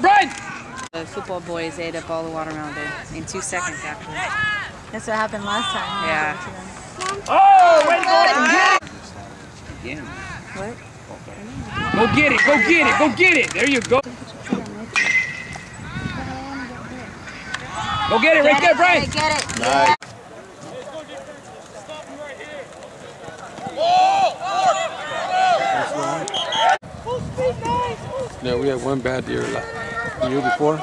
Brian! The football boys ate up all the watermelon dude, in two seconds actually. That's what happened last time. Yeah. Oh, way to go again. What? Go get it, go get it, go get it. There you go. Go get it right there, Brian. Get it. Nice. Yeah, we had one bad deer la- year before.